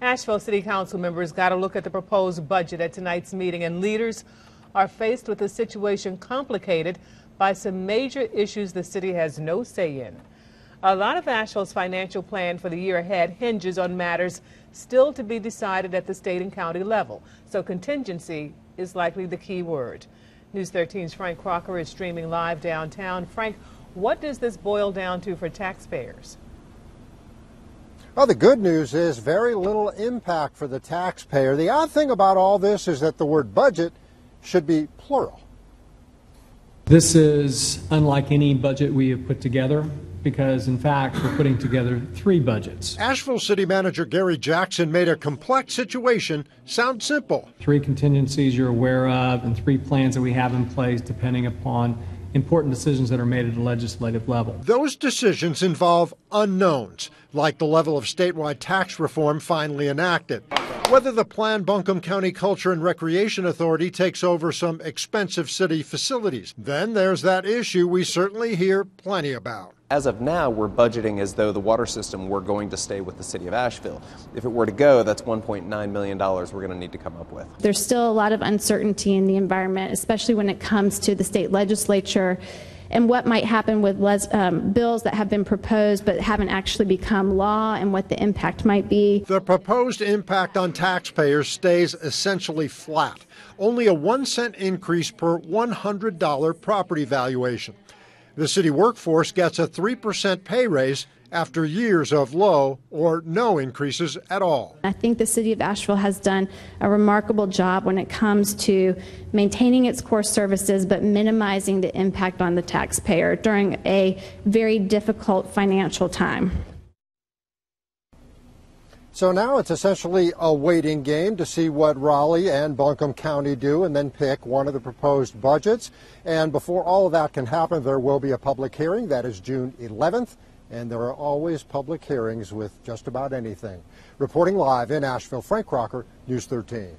Asheville City Council members got a look at the proposed budget at tonight's meeting, and leaders are faced with a situation complicated by some major issues the city has no say in. A lot of Asheville's financial plan for the year ahead hinges on matters still to be decided at the state and county level, so contingency is likely the key word. News 13's Frank Crocker is streaming live downtown. Frank, what does this boil down to for taxpayers? Well, the good news is very little impact for the taxpayer. The odd thing about all this is that the word budget should be plural. This is unlike any budget we have put together because, in fact, we're putting together three budgets. Asheville City Manager Gary Jackson made a complex situation sound simple. Three contingencies you're aware of, and three plans that we have in place depending upon important decisions that are made at the legislative level. Those decisions involve unknowns, like the level of statewide tax reform finally enacted, whether the planned Buncombe County Culture and Recreation Authority takes over some expensive city facilities. Then there's that issue we certainly hear plenty about. As of now, we're budgeting as though the water system were going to stay with the city of Asheville. If it were to go, that's $1.9 million we're going to need to come up with. There's still a lot of uncertainty in the environment, especially when it comes to the state legislature and what might happen with les- um, bills that have been proposed but haven't actually become law and what the impact might be. The proposed impact on taxpayers stays essentially flat, only a one cent increase per $100 property valuation. The city workforce gets a 3% pay raise after years of low or no increases at all. I think the city of Asheville has done a remarkable job when it comes to maintaining its core services but minimizing the impact on the taxpayer during a very difficult financial time. So now it's essentially a waiting game to see what Raleigh and Buncombe County do and then pick one of the proposed budgets. And before all of that can happen, there will be a public hearing. That is June 11th. And there are always public hearings with just about anything. Reporting live in Asheville, Frank Crocker, News 13.